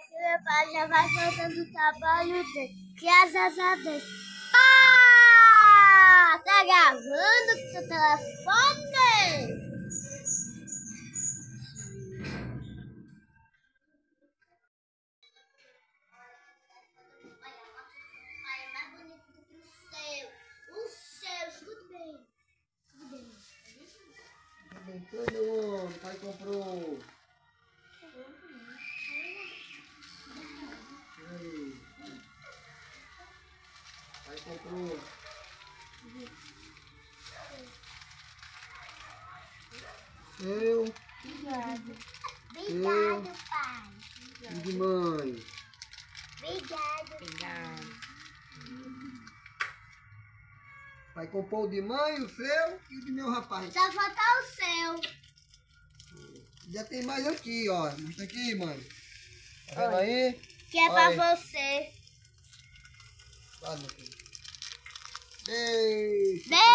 que meu pai já vai fazendo o trabalho dele. Graças a Deus. Ah! Tá gravando com seu telefone? O. Brincando, homem. Pai comprou. Pai comprou. Seu Obrigado. Obrigado, pai. e de mãe. Obrigado. Obrigada. Pai comprou o de mãe, o seu e o de meu rapaz. Só falta o seu. Já tem mais aqui, ó. Mostra aqui, mãe. Tá vendo aí? Que é Olha pra você. Olha, meu filho. Yay! Yay!